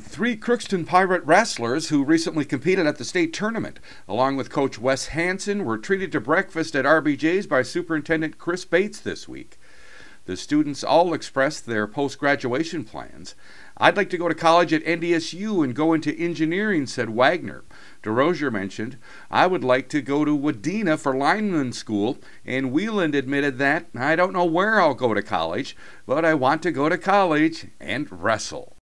Three Crookston Pirate wrestlers who recently competed at the state tournament, along with Coach Wes Hanson, were treated to breakfast at RBJ's by Superintendent Chris Bates this week. The students all expressed their post graduation plans. I'd like to go to college at NDSU and go into engineering, said Wagner. DeRozier mentioned, I would like to go to Wadena for lineman school, and Wieland admitted that I don't know where I'll go to college, but I want to go to college and wrestle.